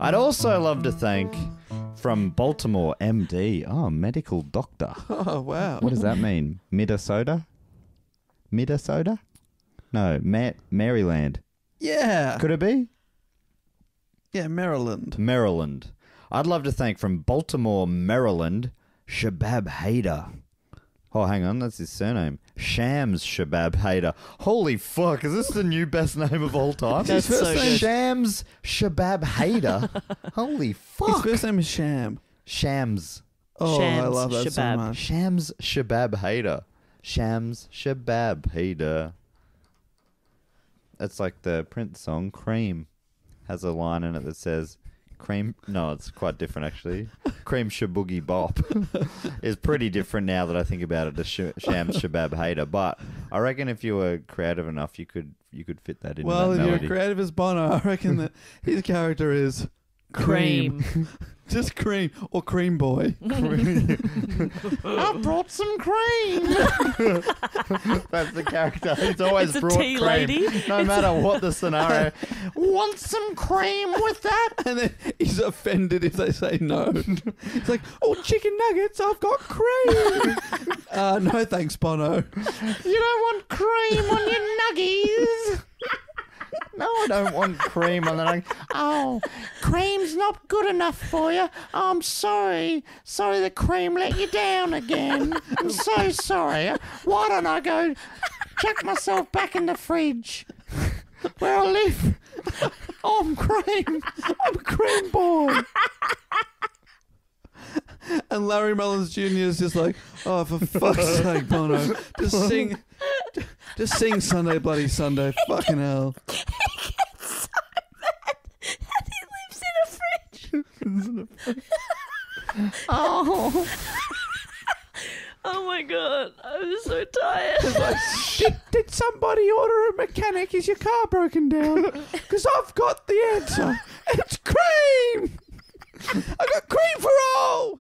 I'd also love to thank from Baltimore MD. Oh, medical doctor. Oh wow. What does that mean? Minnesota? Minnesota? No, Ma- Maryland. Yeah. Could it be? Yeah, Maryland. Maryland. I'd love to thank from Baltimore, Maryland, Shabab Hader. Oh, hang on, that's his surname. Shams Shabab Hader. Holy fuck, is this the new best name of all time? That's His so first name- good. Shams Shabab Hader. Holy fuck His fuck. first name is Sham. Shams. Oh, I Shams love that so Shabab. much. Shams Shabab Hader. Shams Shabab Hader. It's like the Prince song, Cream. Has a line in it that says, Cream. No, it's quite different actually. Cream Shaboogie Bop is pretty different now that I think about it to Sh- Shams Shabab Hater. But I reckon if you were creative enough, you could you could fit that in. Well, that if you're melody. creative as Bono, I reckon that his character is cream. Cream. Just cream or cream boy. I brought some cream. That's the character. He's always It's a brought tea cream, lady. no matter what the scenario. Want some cream with that? And then he's offended if they say no. He's like, oh, chicken nuggets, I've got cream. uh, no, thanks, Bono. You don't want cream on your nuggies. Don't want cream on the. Oh, cream's not good enough for you. I'm sorry. Sorry the cream let you down again. I'm so sorry. Why don't I go chuck myself back in the fridge where I live? I'm cream. I'm cream boy. And Larry Mullins Jr. is just like, oh, for fuck's sake, Bono, just sing, just sing Sunday Bloody Sunday, fucking hell. hands. oh. Oh my god, I'm so tired. did, did somebody order a mechanic? Is your car broken down? Because I've got the answer. It's cream! I got cream for all!